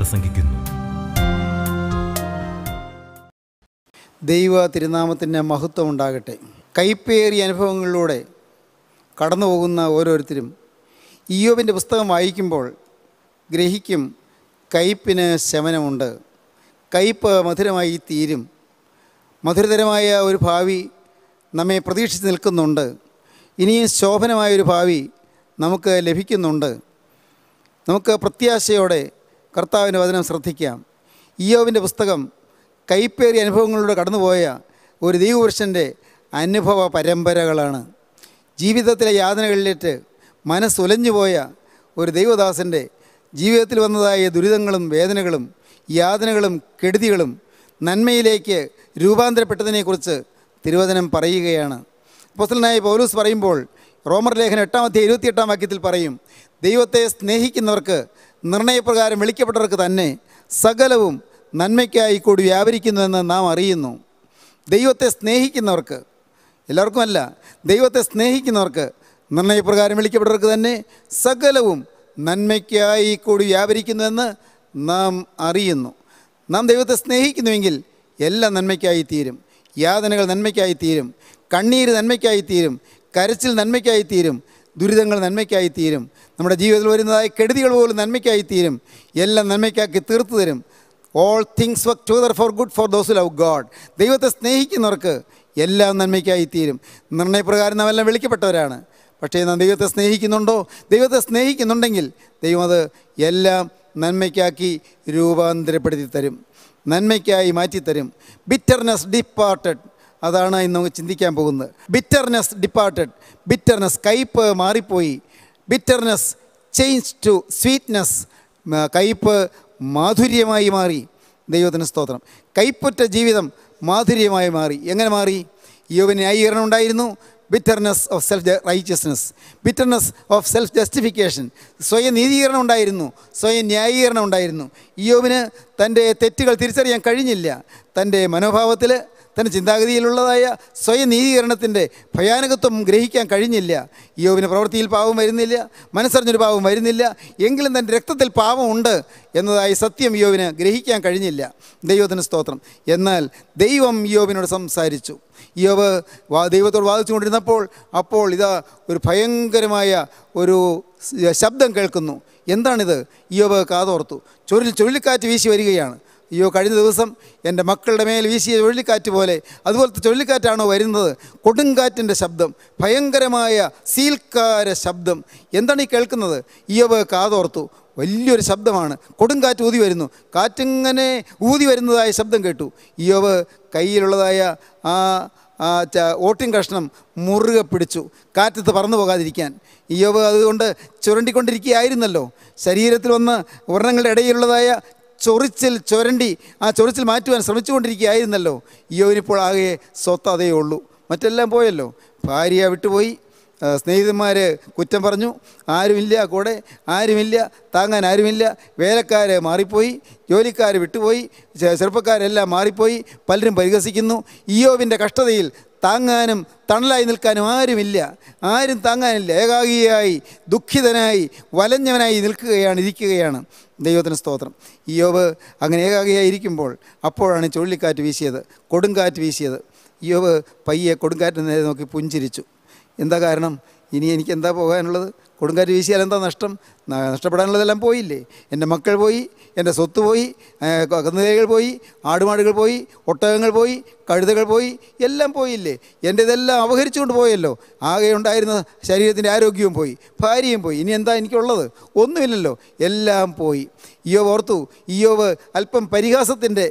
പ്രസംഗിക്കുന്നു. ദൈവ തിരുനാമത്തിന്റെ മഹത്വം ഉണ്ടാകട്ടെ. കൈപ്പേറിയ അനുഭവങ്ങളിലൂടെ കടന്നു പോകുന്ന ഓരോരുത്തരും ഇയോബിന്റെ പുസ്തകം വായിക്കുമ്പോൾ ഗ്രഹിക്കും കയ്പിന് ശമനമുണ്ട്. കയ്പ് മധുരമായി തീരും. മധുരതരമായ ഒരു ഭാവി നമ്മെ പ്രതീക്ഷിച്ച് നിൽക്കുന്നുണ്ട്. ഇനിയും ശോഭനമായൊരു ഭാവി നമുക്ക് ലഭിക്കുന്നുണ്ട്. നമുക്ക് പ്രത്യാശയോടെ കർത്താവിന്റെ വചനം ശ്രദ്ധിക്കാം. ഇയോവിന്റെ പുസ്തകം കൈപ്പേറിയ അനുഭവങ്ങളിലൂടെ കടന്നുപോയ ഒരു ദൈവപുരുഷന്റെ അനുഭവ പരമ്പരകളാണ്. ജീവിതത്തിലെ യാതനകളിലേറ്റ് മനസ്സുലഞ്ഞുപോയ ഒരു ദൈവദാസന്റെ ജീവിതത്തിൽ വന്നതായ ദുരിതങ്ങളും വേദനകളും യാതനകളും കെടുതികളും നന്മയിലേക്ക് രൂപാന്തരപ്പെട്ടതിനെക്കുറിച്ച് തിരുവചനം പറയുകയാണ്. അപ്പോസ്തലനായ പൗലൂസ് പറയുമ്പോൾ റോമർ ലേഖനം എട്ടാമത്തെ ഇരുപത്തിയെട്ടാം വാക്യത്തിൽ പറയും ദൈവത്തെ സ്നേഹിക്കുന്നവർക്ക് നിർണയപ്രകാരം വിളിക്കപ്പെട്ടവർക്ക് തന്നെ സകലവും നന്മയ്ക്കായി കൂടി വ്യാപരിക്കുന്നുവെന്ന് നാം അറിയുന്നു. ദൈവത്തെ സ്നേഹിക്കുന്നവർക്ക് എല്ലാവർക്കുമല്ല ദൈവത്തെ സ്നേഹിക്കുന്നവർക്ക് നിർണയപ്രകാരം വിളിക്കപ്പെട്ടവർക്ക് തന്നെ സകലവും നന്മയ്ക്കായി കൂടി വ്യാപരിക്കുന്നുവെന്ന് നാം അറിയുന്നു. നാം ദൈവത്തെ സ്നേഹിക്കുന്നുവെങ്കിൽ എല്ലാം നന്മയ്ക്കായി തീരും. യാതനകൾ നന്മയ്ക്കായി തീരും. കണ്ണീര് നന്മയ്ക്കായി തീരും. കരച്ചിൽ നന്മയ്ക്കായി തീരും. ദുരിതങ്ങൾ നന്മയ്ക്കായി തീരും. നമ്മുടെ ജീവിതത്തിൽ വരുന്നതായ കെടുതികൾ പോലും നന്മയ്ക്കായി തീരും. എല്ലാം നന്മയ്ക്കാക്കി തീർത്തു തരും. All things work together for good for those love God ദൈവത്തെ സ്നേഹിക്കുന്നവർക്ക് എല്ലാം നന്മയ്ക്കായി തീരും. നിർണയപ്രകാരം നാമെല്ലാം വിളിക്കപ്പെട്ടവരാണ്. പക്ഷേ നാം ദൈവത്തെ സ്നേഹിക്കുന്നുണ്ടോ? ദൈവത്തെ സ്നേഹിക്കുന്നുണ്ടെങ്കിൽ ദൈവം അത് എല്ലാം നന്മയ്ക്കാക്കി രൂപാന്തരപ്പെടുത്തി തരും. നന്മയ്ക്കായി മാറ്റിത്തരും. ബിറ്റർനെസ് ഡിപ്പാർട്ടഡ് അതാണ് ഇന്ന് നമുക്ക് ചിന്തിക്കാൻ പോകുന്നത്. ബിറ്റർനെസ് ഡിപ്പാർട്ടഡ് ബിറ്റർനെസ് കയ്പ് മാറിപ്പോയി. ബിറ്റർനെസ് ചേഞ്ച് ടു സ്വീറ്റ്നെസ് കയ്പ് മാധുര്യമായി മാറി. ദൈവത്തിന് സ്തോത്രം. കൈപ്പുറ്റ ജീവിതം മാധുര്യമായി മാറി. എങ്ങനെ മാറി? യോവിന് ന്യായീകരണം ഉണ്ടായിരുന്നു. Bitterness of self righteousness bitterness of self justification സ്വയം നീതീകരണം ഉണ്ടായിരുന്നു. സ്വയം ന്യായീകരണം ഉണ്ടായിരുന്നു. യോവിന് തന്റെ തെറ്റുകൾ തിരിച്ചറിയാൻ കഴിഞ്ഞില്ല. തന്റെ മനോഭാവത്തിൽ തന്റെ ചിന്താഗതിയിലുള്ളതായ സ്വയം നീതീകരണത്തിന്റെ ഭയാനകത്വം ഗ്രഹിക്കാൻ കഴിഞ്ഞില്ല. യോവിന് പ്രവൃത്തിയിൽ പാവം വരുന്നില്ല മനസ്സറിഞ്ഞൊരു പാവം വരുന്നില്ല എങ്കിലും തന്റെ രക്തത്തിൽ പാവമുണ്ട് എന്നതായി സത്യം യോവിന് ഗ്രഹിക്കാൻ കഴിഞ്ഞില്ല. ദൈവത്തിന് സ്തോത്രം. എന്നാൽ ദൈവം യോവിനോട് സംസാരിച്ചു. യോവ് ദൈവത്തോട് വാദിച്ചുകൊണ്ടിരുന്നപ്പോൾ അപ്പോൾ ഇതാ ഒരു ഭയങ്കരമായ ഒരു ശബ്ദം കേൾക്കുന്നു. എന്താണിത്? യോവ് കാതോർത്തു. ചുരുൾ ചുഴലിക്കാറ്റ് വീശി വരികയാണ്. അയ്യോ കഴിഞ്ഞ ദിവസം എന്റെ മക്കളുടെ മേൽ വീശിയ ചുഴലിക്കാറ്റ് പോലെ അതുപോലത്തെ ചുഴലിക്കാറ്റാണോ വരുന്നത്? കൊടുങ്കാറ്റിന്റെ ശബ്ദം ഭയങ്കരമായ സീൽക്കാര ശബ്ദം. എന്താണ് ഈ കേൾക്കുന്നത്? ഈയവ് കാതോർത്തു. വലിയൊരു ശബ്ദമാണ്. കൊടുങ്കാറ്റ് ഊതി വരുന്നു. കാറ്റിങ്ങനെ ഊതി വരുന്നതായ ശബ്ദം കേട്ടു. ഈയോവ് കയ്യിലുള്ളതായ ആ ഓട്ടിങ് കഷ്ണം മുറുകെ പിടിച്ചു. കാറ്റത്ത് പറന്നു പോകാതിരിക്കാൻ. ഈയോവ് അതുകൊണ്ട് ചുരണ്ടിക്കൊണ്ടിരിക്കുകയായിരുന്നല്ലോ. ശരീരത്തിൽ വന്ന് വർണങ്ങളുടെ ഇടയിലുള്ളതായ ചൊറിച്ചിൽ ചൊരണ്ടി ആ ചൊറിച്ചിൽ മാറ്റുവാൻ ശ്രമിച്ചുകൊണ്ടിരിക്കുകയായിരുന്നല്ലോ. യോനിപ്പോൾ ആകെ സ്വത്ത് അതേ ഉള്ളൂ മറ്റെല്ലാം പോയല്ലോ. ഭാര്യ വിട്ടുപോയി. സ്നേഹിതന്മാർ കുറ്റം പറഞ്ഞു. ആരുമില്ല കൂടെ ആരുമില്ല താങ്ങാൻ ആരുമില്ല. വേലക്കാർ മാറിപ്പോയി ജോലിക്കാർ വിട്ടുപോയി ചെറുപ്പക്കാരെല്ലാം മാറിപ്പോയി പലരും പരിഹസിക്കുന്നു. ഇയോവിന്റെ കഷ്ടതയിൽ താങ്ങാനും തണലായി നിൽക്കാനും ആരുമില്ല. ആരും താങ്ങാനില്ല. ഏകാഗിയായി ദുഃഖിതനായി വലഞ്ഞവനായി നിൽക്കുകയാണ് ഇരിക്കുകയാണ്. ദൈവത്തിന് സ്തോത്രം. ഇയോവ് അങ്ങനെ ഏകാഗിയായി ഇരിക്കുമ്പോൾ അപ്പോഴാണ് ചുഴലിക്കാറ്റ് വീശിയത് കൊടുങ്കാറ്റ് വീശിയത്. ഇയോവ് പയ്യെ നേരെ നോക്കി പുഞ്ചിരിച്ചു. എന്താ കാരണം? ഇനി എനിക്ക് എന്താ പോകാനുള്ളത്? കൊടുങ്കാറ്റ് വീശിയാൽ എന്താ നഷ്ടം? നഷ്ടപ്പെടാനുള്ളതെല്ലാം പോയില്ലേ? എന്റെ മക്കൾ പോയി എന്റെ സ്വത്ത് പോയി കന്നുകാലികൾ പോയി ആടുമാടുകൾ പോയി ഒട്ടകങ്ങൾ പോയി കഴുതകൾ പോയി എല്ലാം പോയില്ലേ? എന്റെ ഇതെല്ലാം അപഹരിച്ചുകൊണ്ട് പോയല്ലോ. ആകെ ഉണ്ടായിരുന്ന ശരീരത്തിന്റെ ആരോഗ്യവും പോയി ഭാര്യയും പോയി. ഇനി എന്താ എനിക്കുള്ളത്? ഒന്നുമില്ലല്ലോ. എല്ലാം പോയി. ഇയോവ് ഓർത്തു ഇയോവ് അല്പം പരിഹാസത്തിന്റെ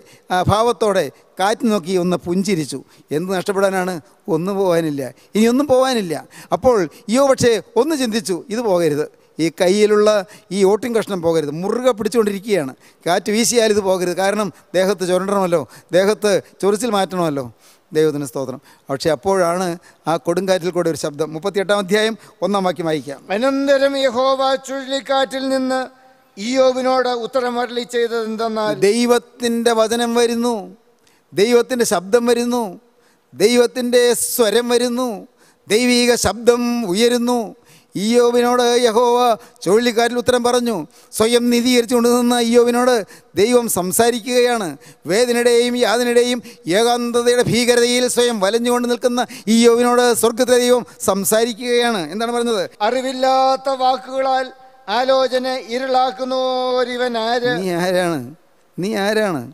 ഭാവത്തോടെ കാറ്റ് നോക്കി ഒന്ന് പുഞ്ചിരിച്ചു. എന്ത് നഷ്ടപ്പെടാനാണ്? ഒന്നും പോകാനില്ല ഇനി ഒന്നും പോകാനില്ല അപ്പോൾ ഇയോ പക്ഷേ ഒന്ന് ചിന്തിച്ചു ഇത് പോകരുത്. ഈ കയ്യിലുള്ള ഈ ഓട്ടിൻ കഷ്ണം പോകരുത്. മുറുകെ പിടിച്ചുകൊണ്ടിരിക്കുകയാണ്. കാറ്റ് വീശിയാൽ ഇത് പോകരുത്. കാരണം ദേഹത്ത് ചുരണ്ടണമല്ലോ. ദേഹത്ത് ചൊറിച്ചിൽ മാറ്റണമല്ലോ. ദൈവത്തിന് സ്തോത്രം. പക്ഷേ അപ്പോഴാണ് ആ കൊടുങ്കാറ്റിൽ കൂടെ ഒരു ശബ്ദം. മുപ്പത്തിയെട്ടാം അധ്യായം ഒന്നാം വാക്യം വായിക്കാം. അനന്തരം യഹോവ ചുഴലിക്കാറ്റിൽ നിന്ന് ഈയോവിനോട് ഉത്തരം അരളി ചെയ്തത് എന്തെന്നാൽ ദൈവത്തിന്റെ വചനം വരുന്നു. ദൈവത്തിന്റെ ശബ്ദം വരുന്നു. ദൈവത്തിന്റെ സ്വരം വരുന്നു. ദൈവീക ശബ്ദം ഉയരുന്നു. ഇയോബിനോട് യഹോവ ചുഴലിക്കാറ്റിൽ ഉത്തരം പറഞ്ഞു. സ്വയം നീതീകരിച്ചുകൊണ്ട് നിന്ന ഈയോവിനോട് ദൈവം സംസാരിക്കുകയാണ്. വേദനയുടെയും യാതനയുടെയും ഏകാന്തതയുടെ ഭീകരതയിൽ സ്വയം വലഞ്ഞുകൊണ്ട് നിൽക്കുന്ന ഈയോവിനോട് സ്വർഗത്തിലെ ദൈവം സംസാരിക്കുകയാണ്. എന്താണ് പറഞ്ഞത്? അറിവില്ലാത്ത വാക്കുകളാൽ ആലോചന ഇരുളാക്കുന്നോരിവൻ ആര്? നീ ആരാണ്? നീ ആരാണ്?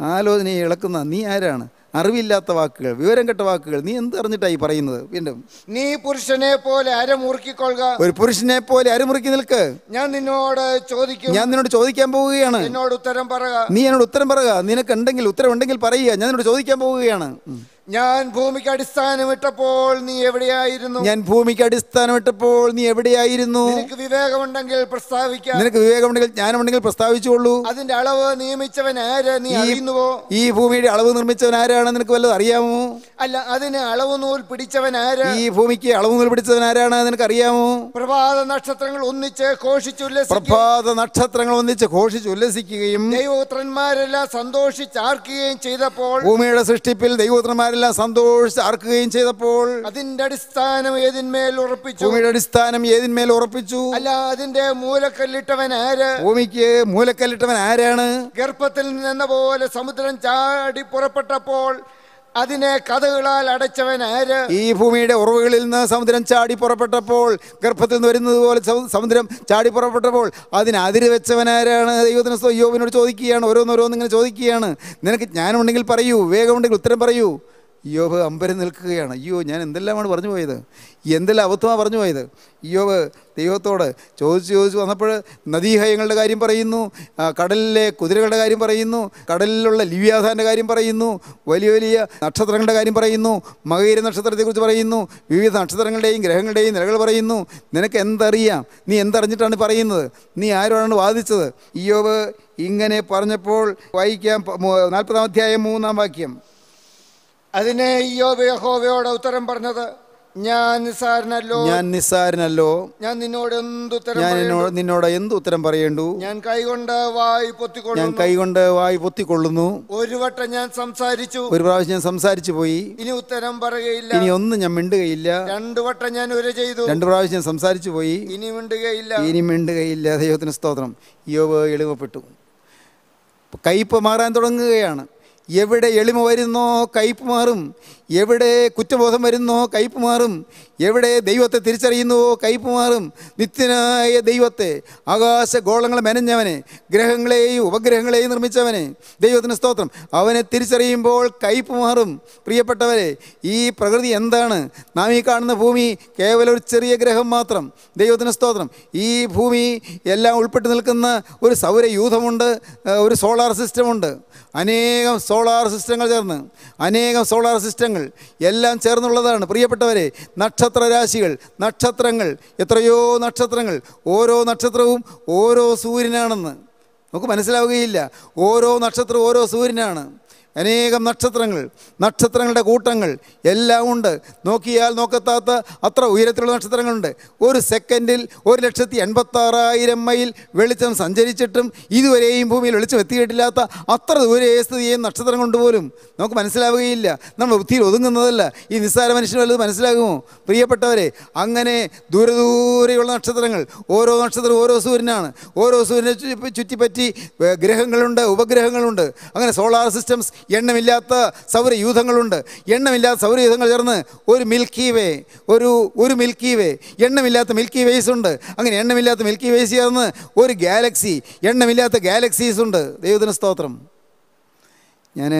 ആലോചനയെ ഇളക്കുന്ന നീ ആരാണ്? അറിവില്ലാത്ത വാക്കുകൾ വിവരം കെട്ട വാക്കുകൾ നീ എന്ത് അറിഞ്ഞിട്ടായി പറയുന്നത്? വീണ്ടും. നീ പുരുഷനെ പോലെ അരമുറുക്കിക്കൊള്ളുക. ഒരു പുരുഷനെ പോലെ അരമുറുക്കി നിൽക്ക്. ഞാൻ നിന്നോട് ചോദിക്കും. ഞാൻ നിന്നോട് ചോദിക്കാൻ പോവുകയാണ്. നിന്നോട് ഉത്തരം പറയുക നീ എന്നോട് ഉത്തരം പറയുക നിനക്ക് ഉണ്ടെങ്കിൽ ഉത്തരം ഉണ്ടെങ്കിൽ പറയുക. ഞാൻ നിന്നോട് ചോദിക്കാൻ പോവുകയാണ്. ഞാൻ ഭൂമിക്ക് അടിസ്ഥാനമിട്ടപ്പോൾ നീ എവിടെയായിരുന്നു? ഞാൻ ഭൂമിക്ക് അടിസ്ഥാനമിട്ടപ്പോൾ നീ എവിടെയായിരുന്നു? നിനക്ക് വിവേകമുണ്ടെങ്കിൽ പ്രസ്താവിക്കാം. നിനക്ക് വിവേകമുണ്ടെങ്കിൽ ജ്ഞാനമുണ്ടെങ്കിൽ പ്രസ്താവിച്ചുകൊള്ളൂ. അതിന്റെ അളവ് നിയമിച്ചവൻ ആര് നീ അറിയുന്നുവോ? ഈ ഭൂമിയുടെ അളവ് നിർമ്മിച്ചവൻ ആരാണ് നിനക്ക് വല്ലതും അറിയാമോ? അല്ല അതിന് അളവ് നൂൽ പിടിച്ചവൻ ആര്? ഈ ഭൂമിക്ക് അളവ് നൂൽ പിടിച്ചവൻ ആരാണ് നിനക്ക് അറിയാമോ? പ്രഭാത നക്ഷത്രങ്ങൾ ഒന്നിച്ച് ഘോഷിച്ചു പ്രഭാത നക്ഷത്രങ്ങൾ ഒന്നിച്ച് ഘോഷിച്ച് ഉല്ലസിക്കുകയും ദൈവപുത്രന്മാരെല്ലാം സന്തോഷിച്ചാർക്കുകയും ചെയ്തപ്പോൾ ഭൂമിയുടെ സൃഷ്ടിപ്പിൽ ദൈവപുത്രന്മാരെല്ലാം സന്തോഷിച്ച് അറക്കുകയും ചെയ്തപ്പോൾ അതിന്റെ അടിസ്ഥാനം ഏതിന്മേൽ ഉറപ്പിച്ചു? ഭൂമിയുടെ അടിസ്ഥാനം ഏതിന്മേൽ ഉറപ്പിച്ചു? അല്ല അതിന്റെ മൂലക്കല്ലിട്ടവൻ ആര്? ഭൂമിക്ക് മൂലക്കല്ലിട്ടവൻ ആരാണ്? ഗർഭത്തിൽ നിന്ന പോലെ സമുദ്രം ചാടി പുറപ്പെട്ടപ്പോൾ അതിനെ കഥകളാൽ അടച്ചവൻ ആര്? ഈ ഭൂമിയുടെ ഉറവുകളിൽ നിന്ന് സമുദ്രം ചാടി പുറപ്പെട്ടപ്പോൾ ഗർഭത്തിൽ നിന്ന് വരുന്നത് പോലെ സമുദ്രം ചാടി പുറപ്പെട്ടപ്പോൾ അതിന് അതിര് വെച്ചവൻ ആരാണ്? ദൈവത്തിന് യോബിനോട് ചോദിക്കുകയാണ് ഓരോന്നോരോന്നിങ്ങനെ ചോദിക്കുകയാണ്. നിനക്ക് ജ്ഞാനമുണ്ടെങ്കിൽ പറയൂ വേഗമുണ്ടെങ്കിൽ ഉത്തരം പറയൂ. യോബ് അമ്പരം നിൽക്കുകയാണ്. അയ്യോ ഞാൻ എന്തെല്ലാമാണ് പറഞ്ഞു പോയത്? എന്തെല്ലാം അബദ്ധമാണ് പറഞ്ഞു പോയത്? യോബ് ദൈവത്തോട് ചോദിച്ച് ചോദിച്ച് വന്നപ്പോൾ നദീഹയങ്ങളുടെ കാര്യം പറയുന്നു കടലിലെ കുതിരകളുടെ കാര്യം പറയുന്നു കടലിലുള്ള ലിവ്യാധാന്റെ കാര്യം പറയുന്നു വലിയ വലിയ നക്ഷത്രങ്ങളുടെ കാര്യം പറയുന്നു മകീര നക്ഷത്രത്തെക്കുറിച്ച് പറയുന്നു വിവിധ നക്ഷത്രങ്ങളുടെയും ഗ്രഹങ്ങളുടെയും നിലകൾ പറയുന്നു. നിനക്ക് എന്തറിയാം? നീ എന്തറിഞ്ഞിട്ടാണ് പറയുന്നത്? നീ ആരോടാണ് വാദിച്ചത്? യോബ് ഇങ്ങനെ പറഞ്ഞപ്പോൾ വായിക്കാം നാൽപ്പതാം അധ്യായം മൂന്നാം വാക്യം. അതിനെ ഇയ്യോബ് യഹോവയോട് ഉത്തരം പറഞ്ഞത് ഞാൻ നിസ്സാരനല്ലോ. ഞാൻ നിസ്സാരനല്ലോ. ഞാൻ നിന്നോട് എന്തുത്തരം ഞാൻ പറയേണ്ടു? എന്നോട് നിന്നോട് എന്ത് ഉത്തരം പറയേണ്ടു? ഞാൻ കൈകൊണ്ട് വായി ഞാൻ കൈകൊണ്ട് വായി പൊത്തിക്കൊള്ളുന്നു. ഒരു വട്ടം ഞാൻ സംസാരിച്ചു. ഒരു പ്രാവശ്യം ഞാൻ സംസാരിച്ചു പോയി. ഇനി ഉത്തരം പറയുകയില്ല. ഇനി ഒന്നും ഞാൻ മിണ്ടുകയില്ല. രണ്ടു വട്ടം ഞാൻ ഒരു ചെയ്തു. രണ്ട് പ്രാവശ്യം ഞാൻ സംസാരിച്ചു പോയി. ഇനി മിണ്ടുകയില്ല. ഇനി മിണ്ടുകയില്ല. ദൈവത്തിന് സ്തോത്രം. യോബ് എളിമപ്പെട്ടു. കൈപ്പ് മാറാൻ തുടങ്ങുകയാണ്. എവിടെ എളിമ വരുന്നോ കയ്പ് മാറും. എവിടെ കുറ്റബോധം വരുന്നോ കയ്പ് മാറും. എവിടെ ദൈവത്തെ തിരിച്ചറിയുന്നുവോ കയ്പ് മാറും. നിത്യനായ ദൈവത്തെ ആകാശ ഗോളങ്ങളെ മെനഞ്ഞവനെ ഗ്രഹങ്ങളെയും ഉപഗ്രഹങ്ങളെയും നിർമ്മിച്ചവനെ. ദൈവത്തിന് സ്തോത്രം. അവനെ തിരിച്ചറിയുമ്പോൾ കയ്പ് മാറും. പ്രിയപ്പെട്ടവരെ ഈ പ്രകൃതി എന്താണ്? നാം ഈ കാണുന്ന ഭൂമി കേവലം ഒരു ചെറിയ ഗ്രഹം മാത്രം. ദൈവത്തിന് സ്തോത്രം. ഈ ഭൂമി എല്ലാം ഉൾപ്പെട്ട് നിൽക്കുന്ന ഒരു സൗരയൂഥമുണ്ട് ഒരു സോളാർ സിസ്റ്റമുണ്ട്. അനേകം സോളാർ സിസ്റ്റങ്ങൾ ചേർന്ന് അനേകം സോളാർ സിസ്റ്റങ്ങൾ എല്ലാം ചേർന്നുള്ളതാണ്. പ്രിയപ്പെട്ടവരെ നക്ഷത്രരാശികൾ നക്ഷത്രങ്ങൾ എത്രയോ നക്ഷത്രങ്ങൾ ഓരോ നക്ഷത്രവും ഓരോ സൂര്യനാണെന്ന്. നമുക്ക് മനസ്സിലാവുകയില്ല. ഓരോ നക്ഷത്രവും ഓരോ സൂര്യനാണ്. അനേകം നക്ഷത്രങ്ങൾ നക്ഷത്രങ്ങളുടെ കൂട്ടങ്ങൾ എല്ലാം ഉണ്ട്. നോക്കിയാൽ നോക്കത്താത്ത അത്ര ഉയരത്തിലുള്ള നക്ഷത്രങ്ങളുണ്ട്. ഒരു സെക്കൻഡിൽ ഒരു ലക്ഷത്തി എൺപത്താറായിരം മൈൽ വെളിച്ചം സഞ്ചരിച്ചിട്ടും ഇതുവരെയും ഭൂമിയിൽ വെളിച്ചം എത്തിയിട്ടില്ലാത്ത അത്ര ദൂരെ സ്ഥിതി ചെയ്യുന്ന നക്ഷത്രങ്ങളുണ്ട് പോലും. നമുക്ക് മനസ്സിലാവുകയില്ല. നമ്മൾ ബുദ്ധിയിൽ ഒതുങ്ങുന്നതല്ല. ഈ നിസ്സാര മനുഷ്യന് വല്ലത് മനസ്സിലാകുമോ? പ്രിയപ്പെട്ടവരെ അങ്ങനെ ദൂരെ ദൂരെയുള്ള നക്ഷത്രങ്ങൾ ഓരോ നക്ഷത്രം ഓരോ സൂര്യനാണ്. ഓരോ സൂര്യനെ ചുറ്റി- ചുറ്റിപ്പറ്റി ഗ്രഹങ്ങളുണ്ട് ഉപഗ്രഹങ്ങളുണ്ട്. അങ്ങനെ സോളാർ സിസ്റ്റംസ് എണ്ണമില്ലാത്ത സൗരയൂഥങ്ങളുണ്ട്. എണ്ണമില്ലാത്ത സൗരയൂഥങ്ങൾ ചേർന്ന് ഒരു മിൽക്കി വേ ഒരു ഒരു മിൽക്കി വേ എണ്ണമില്ലാത്ത മിൽക്കി വേസ് ഉണ്ട്. അങ്ങനെ എണ്ണമില്ലാത്ത മിൽക്കി വേസ് ചേർന്ന് ഒരു ഗാലക്സി എണ്ണമില്ലാത്ത ഗാലക്സീസ് ഉണ്ട്. ദൈവത്തിന് സ്തോത്രം. ഞാൻ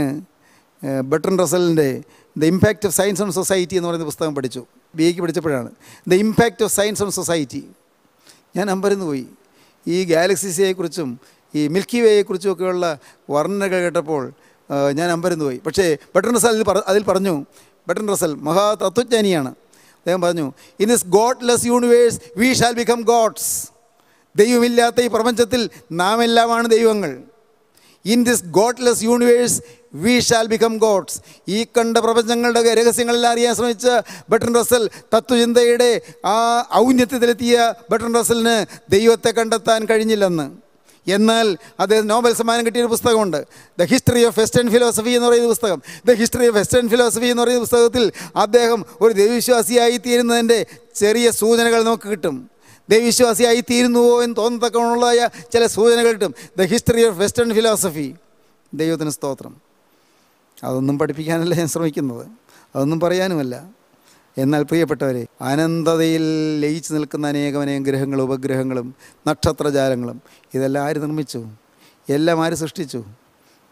Bertrand റസലിന്റെ the impact of science on society എന്ന് പറയുന്ന പുസ്തകം പഠിച്ചു. ബി എക്ക് പഠിച്ചപ്പോഴാണ്. The impact of science on society ഞാൻ അമ്പരന്ന് പോയി. ഈ ഗാലക്സീസിനെക്കുറിച്ചും ഈ മിൽക്കി വേയെക്കുറിച്ചും ഒക്കെയുള്ള വർണനകൾ കേട്ടപ്പോൾ ഞാൻ അമ്പരന്ന് പോയി. പക്ഷേ ബട്ടൻ റസൽ അതിൽ അതിൽ പറഞ്ഞു ബട്ടൻ റസൽ മഹാ തത്വജ്ഞാനിയാണ് അദ്ദേഹം പറഞ്ഞു in this godless universe we shall become gods ദൈവമില്ലാത്ത ഈ പ്രപഞ്ചത്തിൽ നാം എല്ലാമാണ് ദൈവങ്ങൾ. In this godless universe we shall become gods ഈ കണ്ട പ്രപഞ്ചങ്ങളുടെ രഹസ്യങ്ങളെല്ലാം അറിയാൻ ശ്രമിച്ച ബട്ടൺ റസൽ തത്വചിന്തയുടെ ആ ഔന്നത്യത്തിലെത്തിയ ബട്ടൺ റസലിന് ദൈവത്തെ കണ്ടെത്താൻ കഴിഞ്ഞില്ലെന്ന്. എന്നാൽ അദ്ദേഹം നോബൽ സമ്മാനം കിട്ടിയൊരു പുസ്തകമുണ്ട്. The history of western philosophy എന്ന് പറയുന്ന പുസ്തകം. The history of western philosophy എന്ന് പറയുന്ന പുസ്തകത്തിൽ അദ്ദേഹം ഒരു ദൈവവിശ്വാസിയായി തീരുന്നതിന്റെ ചെറിയ സൂചനകൾ നമുക്ക് കിട്ടും. ദൈവവിശ്വാസിയായി തീരുന്നുവോ എന്ന് തോന്നത്തക്കമുള്ളതായ ചില സൂചനകൾ കിട്ടും. The history of western philosophy ദൈവത്തിന് സ്തോത്രം. അതൊന്നും പഠിപ്പിക്കാനല്ല ഞാൻ ശ്രമിക്കുന്നത്. അതൊന്നും പറയാനുമല്ല. എന്നാൽ പ്രിയപ്പെട്ടവരെ അനന്തതയിൽ ലയിച്ചു നിൽക്കുന്ന അനേകമനേകം ഗ്രഹങ്ങളും ഉപഗ്രഹങ്ങളും നക്ഷത്രജാലങ്ങളും ഇതെല്ലാം ആര് നിർമ്മിച്ചു? എല്ലാം ആര് സൃഷ്ടിച്ചു?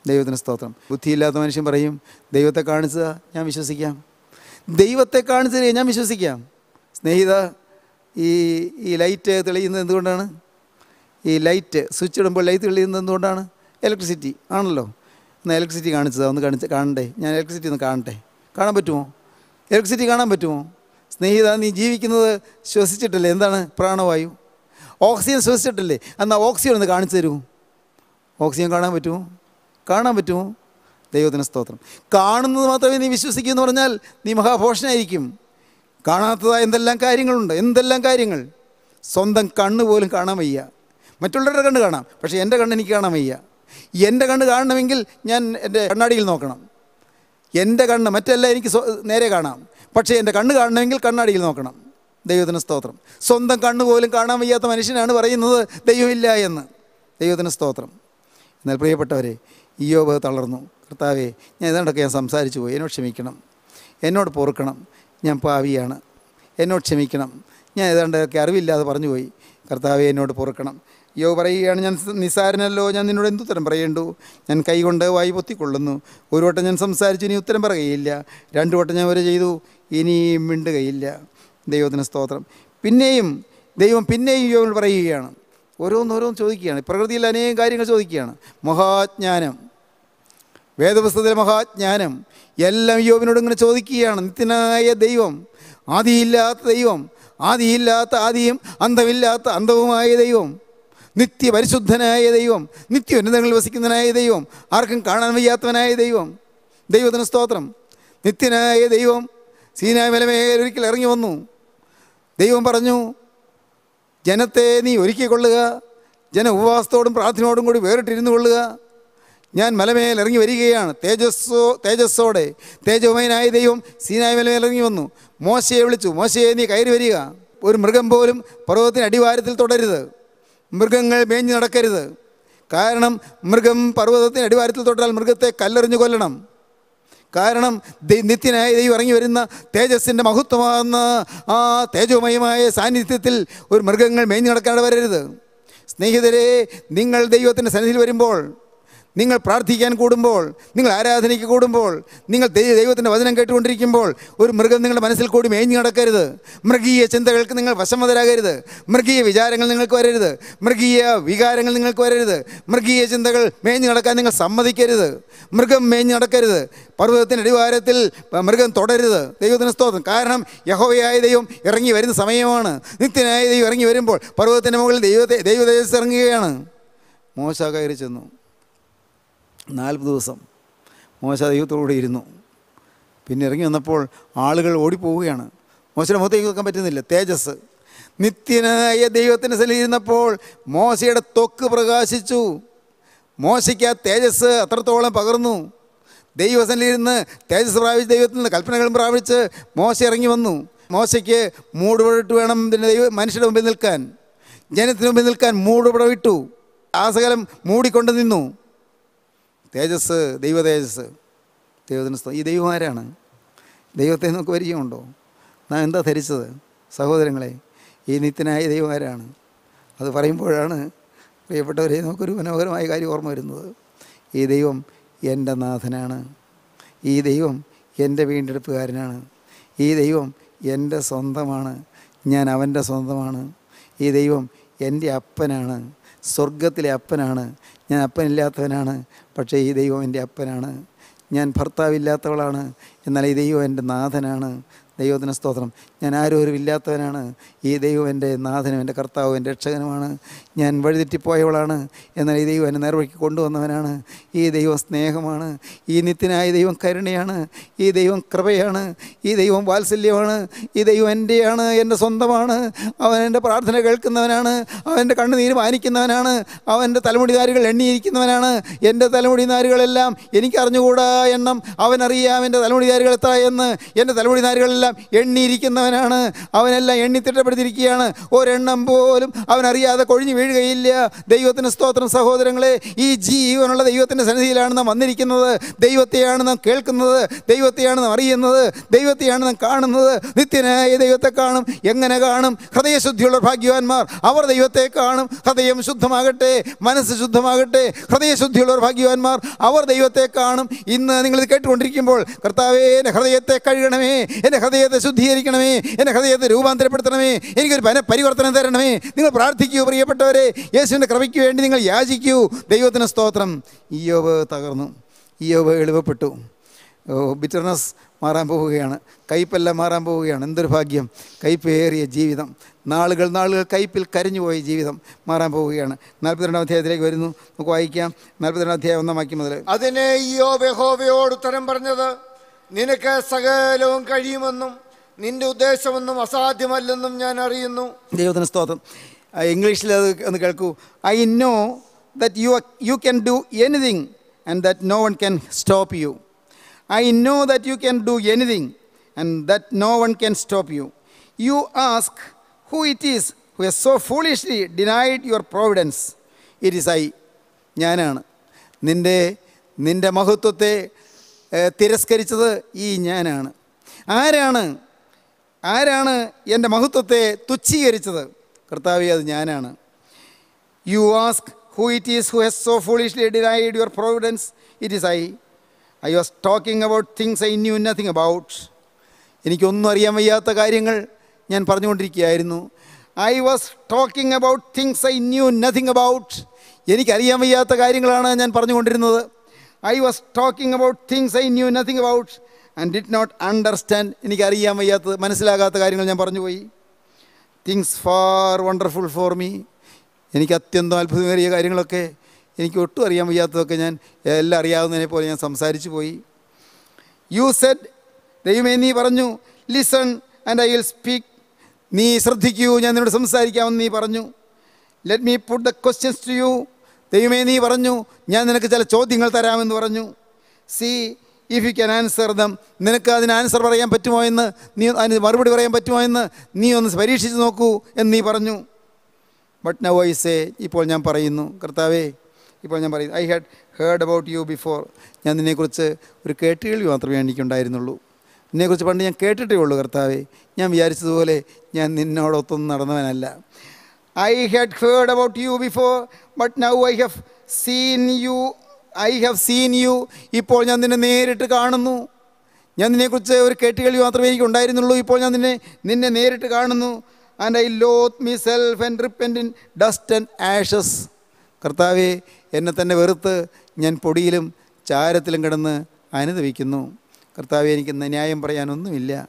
ദൈവത്തിന് സ്തോത്രം. ബുദ്ധിയില്ലാത്ത മനുഷ്യൻ പറയും ദൈവത്തെ കാണിച്ചതാ ഞാൻ വിശ്വസിക്കാം. ദൈവത്തെ കാണിച്ചത് ഞാൻ വിശ്വസിക്കാം. സ്നേഹിത ഈ ഈ ലൈറ്റ് തെളിയുന്നത് എന്തുകൊണ്ടാണ്? ഈ ലൈറ്റ് സ്വിച്ച് ഇടുമ്പോൾ ലൈറ്റ് തെളിയുന്നത് എന്തുകൊണ്ടാണ്? ഇലക്ട്രിസിറ്റി ആണല്ലോ. എന്നാൽ ഇലക്ട്രിസിറ്റി കാണിച്ചതാ ഒന്ന് കാണിച്ച് കാണണ്ടേ? ഞാൻ ഇലക്ട്രിസിറ്റി ഒന്ന് കാണട്ടെ. കാണാൻ പറ്റുമോ? ഇലക്ട്രിസിറ്റി കാണാൻ പറ്റുമോ? സ്നേഹിത നീ ജീവിക്കുന്നത് ശ്വസിച്ചിട്ടല്ലേ? എന്താണ്? പ്രാണവായു. ഓക്സിജൻ ശ്വസിച്ചിട്ടല്ലേ? എന്നാൽ ഓക്സിജൻ ഒന്ന് കാണിച്ചു തരൂ. ഓക്സിജൻ കാണാൻ പറ്റുമോ? കാണാൻ പറ്റുമോ? ദൈവത്തിന് സ്തോത്രം. കാണുന്നത് മാത്രമേ നീ വിശ്വസിക്കൂ എന്ന് പറഞ്ഞാൽ നീ മഹാഭോഷനായിരിക്കും. കാണാത്തതായ എന്തെല്ലാം കാര്യങ്ങളുണ്ട്? എന്തെല്ലാം കാര്യങ്ങൾ? സ്വന്തം കണ്ണ് പോലും കാണാൻ വയ്യ. മറ്റുള്ളവരുടെ കണ്ണ് കാണാം. പക്ഷേ എന്റെ കണ്ണ് എനിക്ക് കാണാൻ വയ്യ. എന്റെ കണ്ണ് കാണണമെങ്കിൽ ഞാൻ എന്റെ കണ്ണാടിയിൽ നോക്കണം. എന്റെ കണ്ണ് മറ്റെല്ലാം എനിക്ക് നേരെ കാണാം. പക്ഷേ എന്റെ കണ്ണ് കാണണമെങ്കിൽ കണ്ണാടിയിൽ നോക്കണം. ദൈവത്തിന് സ്തോത്രം. സ്വന്തം കണ്ണ് പോലും കാണാൻ വയ്യാത്ത മനുഷ്യനാണ് പറയുന്നത് ദൈവമില്ല എന്ന്. ദൈവത്തിന് സ്തോത്രം. എന്നാൽ പ്രിയപ്പെട്ടവരെ ഈയോബ് തളർന്നു. കർത്താവേ ഞാൻ ഏതാണ്ടൊക്കെ ഞാൻ സംസാരിച്ചു പോയി. എന്നോട് ക്ഷമിക്കണം. എന്നോട് പൊറുക്കണം. ഞാൻ പാവിയാണ്. എന്നോട് ക്ഷമിക്കണം. ഞാൻ ഏതാണ്ടൊക്കെ അറിവില്ലാതെ പറഞ്ഞു പോയി. കർത്താവെ എന്നോട് പൊറുക്കണം. യോ പറയുകയാണ് ഞാൻ നിസാരനല്ലോ ഞാൻ നിന്നോട് എന്തുത്തരം പറയേണ്ടു? ഞാൻ കൈകൊണ്ട് വായി പൊത്തിക്കൊള്ളുന്നു. ഒരു വട്ടം ഞാൻ സംസാരിച്ചു ഇനി ഉത്തരം പറയുകയില്ല. രണ്ടു വട്ടം ഞാൻ വരെ ചെയ്തു ഇനിയും മിണ്ടുകയില്ല. ദൈവത്തിന് സ്തോത്രം. പിന്നെയും ദൈവം പിന്നെയും യോവിൽ പറയുകയാണ്. ഓരോന്നോരോന്ന് ചോദിക്കുകയാണ്. പ്രകൃതിയിൽ അനേകം കാര്യങ്ങൾ ചോദിക്കുകയാണ്. മഹാജ്ഞാനം. വേദപുസ്തകത്തിലെ മഹാജ്ഞാനം. എല്ലാം യോബിനോട് ഇങ്ങനെ ചോദിക്കുകയാണ്. നിത്യനായ ദൈവം ആദിയില്ലാത്ത ദൈവം ആദിയില്ലാത്ത ആദിയും അന്തമില്ലാത്ത അന്തവുമായ ദൈവം നിത്യ പരിശുദ്ധനായ ദൈവം നിത്യോന്നതങ്ങളിൽ വസിക്കുന്നതിനായ ദൈവം ആർക്കും കാണാൻ വയ്യാത്തവനായ ദൈവം. ദൈവത്തിന് സ്തോത്രം. നിത്യനായ ദൈവം സീനായ മലമേൽ ഒരിക്കൽ ഇറങ്ങി വന്നു. ദൈവം പറഞ്ഞു ജനത്തെ നീ ഒരുക്കിക്കൊള്ളുക ജന ഉപവാസത്തോടും പ്രാർത്ഥനയോടും കൂടി വേറിട്ടിരുന്നു കൊള്ളുക. ഞാൻ മലമേൽ ഇറങ്ങി വരികയാണ്. തേജസ്സോ തേജസ്സോടെ തേജോമയനായ ദൈവം സീനായ മലമേൽ ഇറങ്ങി വന്നു. മോശയെ വിളിച്ചു മോശയെ നീ കയറി വരിക. ഒരു മൃഗം പോലും പർവതത്തിന് അടിവാരത്തിൽ തുടരുത്. മൃഗങ്ങൾ മേഞ്ഞു നടക്കരുത്. കാരണം മൃഗം പർവതത്തിന് അടിവാരത്തിൽ തൊട്ടാൽ മൃഗത്തെ കല്ലെറിഞ്ഞു കൊല്ലണം. കാരണം നിത്യനായ ദൈവം ഇറങ്ങി വരുന്ന തേജസ്സിന്റെ മഹത്വമാകുന്ന ആ തേജോമയമായ സാന്നിധ്യത്തിൽ ഒരു മൃഗങ്ങൾ മേഞ്ഞു നടക്കാതെ വരരുത്. സ്നേഹിതരെ നിങ്ങൾ ദൈവത്തിന്റെ സന്നിധിയിൽ വരുമ്പോൾ നിങ്ങൾ പ്രാർത്ഥിക്കാൻ കൂടുമ്പോൾ നിങ്ങൾ ആരാധനയ്ക്ക് കൂടുമ്പോൾ നിങ്ങൾ ദൈവത്തിന്റെ വചനം കേട്ടുകൊണ്ടിരിക്കുമ്പോൾ ഒരു മൃഗം നിങ്ങളുടെ മനസ്സിൽ കൂടി മേഞ്ഞു നടക്കരുത്. മൃഗീയ ചിന്തകൾക്ക് നിങ്ങൾ വശമതരാകരുത് മൃഗീയ വിചാരങ്ങൾ നിങ്ങൾക്ക് വരരുത്. മൃഗീയ വികാരങ്ങൾ നിങ്ങൾക്ക് വരരുത്. മൃഗീയ ചിന്തകൾ മേഞ്ഞു നടക്കാൻ നിങ്ങൾ സമ്മതിക്കരുത്. മൃഗം മേഞ്ഞു നടക്കരുത്. പർവതത്തിന്റെ അടിവാരത്തിൽ മൃഗം തുടരുത്. ദൈവത്തിന് സ്തോത്രം. കാരണം യഹോവയായ ദൈവം ഇറങ്ങി വരുന്ന സമയമാണ്. നിത്യനായ ദൈവം ഇറങ്ങി വരുമ്പോൾ പർവതത്തിന്റെ മുകളിൽ ദൈവത്തെ ദൈവതേജസ് ഇറങ്ങുകയാണ്. മോശ കയറി ചെന്നു. നാൽപ്പത് ദിവസം. മോശ ദൈവത്തോടുകൂടി ഇരുന്നു. പിന്നെ ഇറങ്ങി വന്നപ്പോൾ ആളുകൾ ഓടിപ്പോവുകയാണ്. മോശയുടെ മുഖത്തേക്ക് വെക്കാൻ പറ്റുന്നില്ല. തേജസ്. നിത്യനായ ദൈവത്തിന്റെ സ്ഥലം ഇരുന്നപ്പോൾ മോശയുടെ തൊക്ക് പ്രകാശിച്ചു. മോശയ്ക്ക് ആ തേജസ് അത്രത്തോളം പകർന്നു. ദൈവസനിലിരുന്ന് തേജസ് പ്രാപിച്ച് ദൈവത്തിൽ നിന്ന് കൽപ്പനകളും പ്രാപിച്ച് മോശ ഇറങ്ങി വന്നു. മോശയ്ക്ക് മൂടുപടിട്ട് വേണം ദൈവ മനുഷ്യരുടെ മുമ്പിൽ നിൽക്കാൻ. ജനത്തിന് മുമ്പിൽ നിൽക്കാൻ മൂടുപട വിട്ടു ആ സകലം മൂടിക്കൊണ്ട് നിന്നു. തേജസ് ദൈവ തേജസ് ദൈവത്തിന് ഈ ദൈവം ആരാണ് ദൈവത്തെ നമുക്ക് പരിചയമുണ്ടോ? നാം എന്താ ധരിച്ചത്? സഹോദരങ്ങളെ ഈ നിത്യനായ ദൈവം ആരാണ് അത് പറയുമ്പോഴാണ് പ്രിയപ്പെട്ടവരെ നമുക്കൊരു മനോഹരമായ കാര്യം ഓർമ്മ വരുന്നത്. ഈ ദൈവം എന്റെ നാഥനാണ്. ഈ ദൈവം എന്റെ വീണ്ടെടുപ്പുകാരനാണ്. ഈ ദൈവം എന്റെ സ്വന്തമാണ്. ഞാൻ അവന്റെ സ്വന്തമാണ്. ഈ ദൈവം എന്റെ അപ്പനാണ്. സ്വർഗത്തിലെ അപ്പനാണ്. ഞാൻ അപ്പനില്ലാത്തവനാണ് പക്ഷേ ഈ ദൈവം എന്റെ അപ്പനാണ്. ഞാൻ ഭർത്താവില്ലാത്തവളാണ് എന്നാൽ ഈ ദൈവം എന്റെ നാഥനാണ്. ദൈവത്തിന് സ്തോത്രം. ഞാൻ ആരോരും ഇല്ലാത്തവനാണ്. ഈ ദൈവം എന്റെ നാഥനും എന്റെ കർത്താവും എന്റെ രക്ഷകനുമാണ്. ഞാൻ വഴിതെറ്റിപ്പോയവളാണ്. എന്നാൽ ഈ ദൈവം എന്നെ നേർവഴിക്ക് കൊണ്ടുവന്നവനാണ്. ഈ ദൈവം സ്നേഹമാണ്. ഈ നിത്യനായ ദൈവം കരുണയാണ്. ഈ ദൈവം കൃപയാണ്. ഈ ദൈവം വാത്സല്യമാണ്. ഈ ദൈവം എന്റെയാണ് എന്റെ സ്വന്തമാണ്. അവൻ എന്റെ പ്രാർത്ഥന കേൾക്കുന്നവനാണ്. അവന്റെ കണ്ണുനീര് മാനിക്കുന്നവനാണ്. അവന്റെ തലമുടിനാരുകൾ എണ്ണിയിരിക്കുന്നവനാണ്. എന്റെ തലമുടിനാരുകളെല്ലാം എനിക്ക് അറിഞ്ഞുകൂടാ എണ്ണം. അവനറിയാം എന്റെ തലമുടിനാരുകൾ എത്ര എന്ന്. എന്റെ തലമുടിനാരുകളെല്ലാം എണ്ണിയിരിക്കുന്നവനാണ്. അവനെല്ലാം എണ്ണി എണ്ണിത്തിട്ടപ്പെടുത്തിയിരിക്കുകയാണ് ഒരെണ്ണം പോലും അവനറിയാതെ കൊഴിഞ്ഞു വീഴുകയില്ല. ദൈവത്തിന് സ്തോത്രം സഹോദരങ്ങളെ ഈ ജീവനുള്ള ദൈവത്തിന്റെ സന്നിധിയിലാണ് നാം വന്നിരിക്കുന്നത്. ദൈവത്തെയാണ് നാം കേൾക്കുന്നത്. ദൈവത്തെയാണ് നാം അറിയുന്നത്. ദൈവത്തെയാണ് നാം കാണുന്നത്. നിത്യനായ ദൈവത്തെ കാണും. എങ്ങനെ കാണും? ഹൃദയശുദ്ധിയുള്ള ഭാഗ്യവാന്മാർ അവർ ദൈവത്തെ കാണും. ഹൃദയം ശുദ്ധമാകട്ടെ മനസ്സ് ശുദ്ധമാകട്ടെ ഹൃദയശുദ്ധിയുള്ളവർ ഭാഗ്യവാന്മാർ അവർ ദൈവത്തെ കാണും. ഇന്ന് നിങ്ങളിത് കേട്ടുകൊണ്ടിരിക്കുമ്പോൾ കർത്താവേ എന്റെ ഹൃദയത്തെ കഴുകണമേ എന്റെ ഹൃദയത്തെ ശുദ്ധീകരിക്കണമേ. എന്റെ ഹൃദയത്തെ രൂപാന്തരപ്പെടുത്തണമേ. എനിക്കൊരു പന പരിവർത്തനം തരണമേ. നിങ്ങൾ പ്രാർത്ഥിക്കൂ പ്രിയപ്പെട്ടവരെ. യേശുവിന്റെ കൃപയ്ക്ക് വേണ്ടി നിങ്ങൾ യാചിക്കൂ. ദൈവത്തിന് സ്തോത്രം. ഈയോബ് തകർന്നു. ഈയോബ് എളുപ്പപ്പെട്ടു ബിറ്റർനെസ് മാറാൻ പോവുകയാണ്. കയ്പെല്ലാം മാറാൻ പോവുകയാണ്. എന്തൊരു ഭാഗ്യം. കയ്പേറിയ ജീവിതം. നാളുകൾ നാളുകൾ കയ്പിൽ കരഞ്ഞുപോയ ജീവിതം മാറാൻ പോവുകയാണ്. നാൽപ്പത്തിരണ്ടാം അധ്യായത്തിലേക്ക് വരുന്നു. നമുക്ക് വായിക്കാം. നാൽപ്പത്തിരണ്ടാം അധ്യായം ഒന്നാം വാക്യം മുതൽ അതിനെ ഈയോ ബഹോവയോട് ഉത്തരം പറഞ്ഞത് നിനക്ക് സകലവും കഴിയുമെന്നും നിന്റെ ഉദ്ദേശമൊന്നും അസാധ്യമല്ലെന്നും ഞാൻ അറിയുന്നു. ദൈവത്തിന് സ്തോത്രം. ഇംഗ്ലീഷിൽ അത് ഒന്ന് കേൾക്കൂ. I know that you you can do anything and that no one can stop you I know that you can do anything and that no one can stop you you ask who it is who has so foolishly denied your providence it is I ഞാനാണ്. നിന്റെ നിന്റെ മഹത്വത്തെ തിരസ്കരിച്ചത് ഈ ഞാനാണ്. ആരാണ്? ആരാണ് എന്റെ മഹത്വത്തെ തുച്ഛീകരിച്ചത്? കർത്താവി അത് ഞാനാണ്. You ask who it is who has so foolishly denied your providence it is I I was talking about things I knew nothing about എനിക്കൊന്നും അറിയാൻ വയ്യാത്ത കാര്യങ്ങൾ ഞാൻ പറഞ്ഞുകൊണ്ടിരിക്കുകയായിരുന്നു. I was talking about things I knew nothing about എനിക്കറിയാൻ വയ്യാത്ത കാര്യങ്ങളാണ് ഞാൻ പറഞ്ഞുകൊണ്ടിരുന്നത്. I was talking about things I knew nothing about and did not understand എനിക്കറിയാൻ വയ്യാത്ത മനസ്സിലാകാത്ത കാര്യങ്ങൾ ഞാൻ പറഞ്ഞു പോയി. Things far wonderful for me എനിക്ക് അത്യന്തം അത്ഭുതമേറിയ കാര്യങ്ങളൊക്കെ എനിക്ക് ഒട്ടും അറിയാൻ വയ്യാത്തതൊക്കെ ഞാൻ എല്ലാം അറിയാവുന്നതിനെ പോലെ ഞാൻ സംസാരിച്ചു പോയി. യു സെഡ് ദൈവമേ നീ പറഞ്ഞു listen and I will speak നീ ശ്രദ്ധിക്കൂ ഞാൻ നിന്നോട് സംസാരിക്കാമെന്ന് നീ പറഞ്ഞു. Let me put the questions to you ദൈവമേ നീ പറഞ്ഞു ഞാൻ നിനക്ക് ചില ചോദ്യങ്ങൾ തരാമെന്ന് പറഞ്ഞു. See if you can answer them നിനക്ക് അതിന് ആൻസർ പറയാൻ പറ്റുമോ എന്ന് നീ അതിന് മറുപടി പറയാൻ പറ്റുമോ എന്ന് നീ ഒന്ന് പരീക്ഷിച്ച് നോക്കൂ എന്ന് നീ പറഞ്ഞു. ബട്ട് നൗ ഐ സേ ഇപ്പോൾ ഞാൻ പറയുന്നു. കർത്താവേ ഇപ്പോൾ ഞാൻ പറയുന്നു. I had heard about you before ഞാൻ നിന്നെക്കുറിച്ച് ഒരു കേട്ടുകേൾവി മാത്രമേ എനിക്കുണ്ടായിരുന്നുള്ളൂ. നിന്നെക്കുറിച്ച് പണ്ട് ഞാൻ കേട്ടിട്ടേ ഉള്ളൂ കർത്താവേ. ഞാൻ വിചാരിച്ചതുപോലെ ഞാൻ നിന്നോടൊത്തൊന്നും നടന്നവനല്ല. I had heard about you before but now I have seen you I have seen you ഇപ്പോൾ ഞാൻ നിന്നെ നേരിട്ട് കാണുന്നു. ഞാൻ നിന്നെക്കുറിച്ച് ഒരു കേട്ടുകളി മാത്രമേ എനിക്ക് ഉണ്ടായിരുന്നുള്ളൂ. ഇപ്പോൾ ഞാൻ നിന്നെ നിന്നെ നേരിട്ട് കാണുന്നു. And I loathe myself and repent in dust and ashes കർത്താവെ എന്നെ തന്നെ വെറുത്ത് ഞാൻ പൊടിയിലും ചാരത്തിലും കിടന്ന് അനുദവിക്കുന്നു. കർത്താവെ എനിക്ക് ന്യായം പറയാനൊന്നുമില്ല.